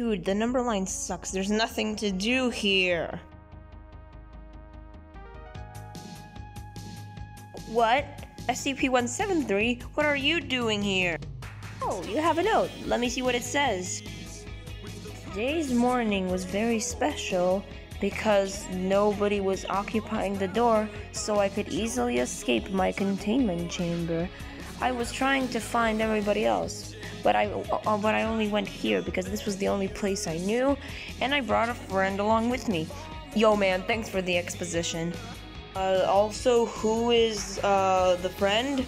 Dude, the number line sucks. There's nothing to do here. What? SCP-173? What are you doing here? Oh, you have a note. Let me see what it says. Today's morning was very special because nobody was occupying the door, so I could easily escape my containment chamber. I was trying to find everybody else, but I uh, but I only went here because this was the only place I knew, and I brought a friend along with me. Yo, man, thanks for the exposition. Uh, also, who is uh the friend?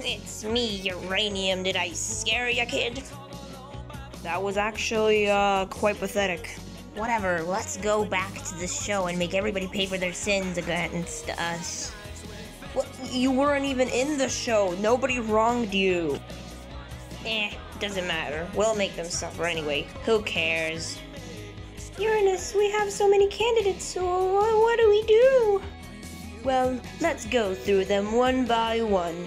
It's me, Uranium. Did I scare ya, kid? That was actually uh quite pathetic. Whatever, let's go back to the show and make everybody pay for their sins against us. You weren't even in the show. Nobody wronged you. Eh, doesn't matter. We'll make them suffer anyway. Who cares? Uranus, we have so many candidates, so what do we do? Well, let's go through them one by one.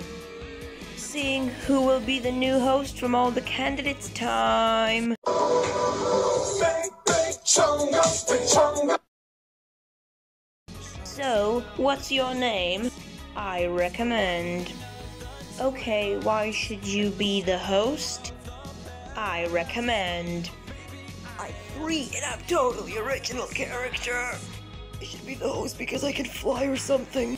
Seeing who will be the new host from all the candidates time. So, what's your name? I recommend. Okay, why should you be the host? I recommend. I'm free and I'm totally original character. I should be the host because I can fly or something.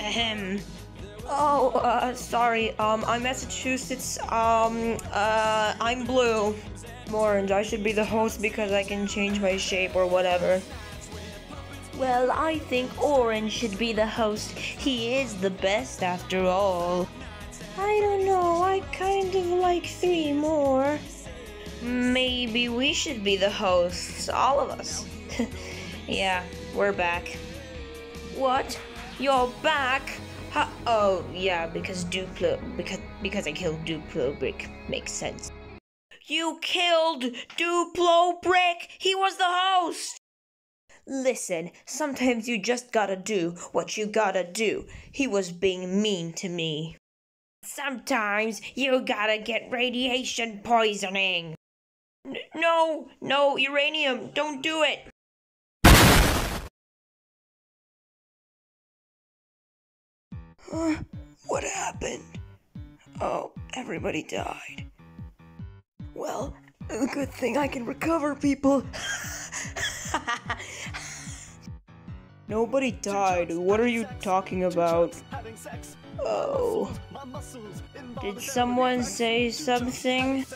Ahem. Oh, uh, sorry. Um, I'm Massachusetts. Um, uh, I'm blue. I'm orange. I should be the host because I can change my shape or whatever. Well, I think Orange should be the host. He is the best after all. I don't know. I kind of like three more. Maybe we should be the hosts, all of us. yeah, we're back. What? You're back? Ha- oh, yeah, because Duplo, because because I killed Duplo Brick makes sense. You killed Duplo Brick. He was the host. Listen, sometimes you just gotta do what you gotta do. He was being mean to me. Sometimes you gotta get radiation poisoning. N- no, no, uranium, don't do it. Huh? What happened? Oh, everybody died. Well, good thing I can recover people. Nobody died. What are you talking about? Oh. Did someone say something?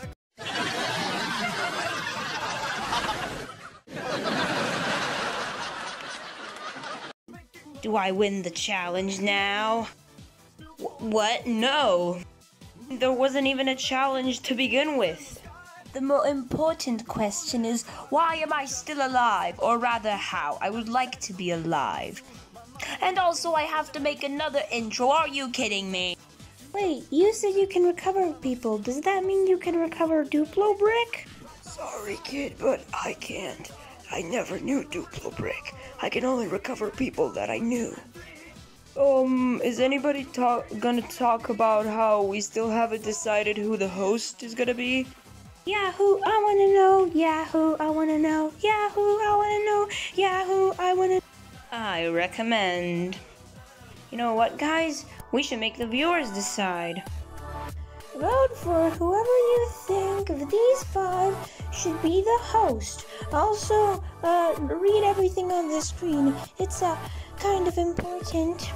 Do I win the challenge now? Wh- what? No. There wasn't even a challenge to begin with. The more important question is why am I still alive? Or rather, how? I would like to be alive. And also, I have to make another intro. Are you kidding me? Wait, you said you can recover people. Does that mean you can recover Duplo Brick? Sorry, kid, but I can't. I never knew Duplo Brick. I can only recover people that I knew. Um, is anybody talk gonna talk about how we still haven't decided who the host is gonna be? Yahoo, I wanna know. Yahoo, I wanna know. Yahoo, I wanna know. Yahoo, I wanna. I recommend. You know what, guys? We should make the viewers decide. Vote for whoever you think of these five should be the host. Also, uh, read everything on the screen. It's uh, kind of important.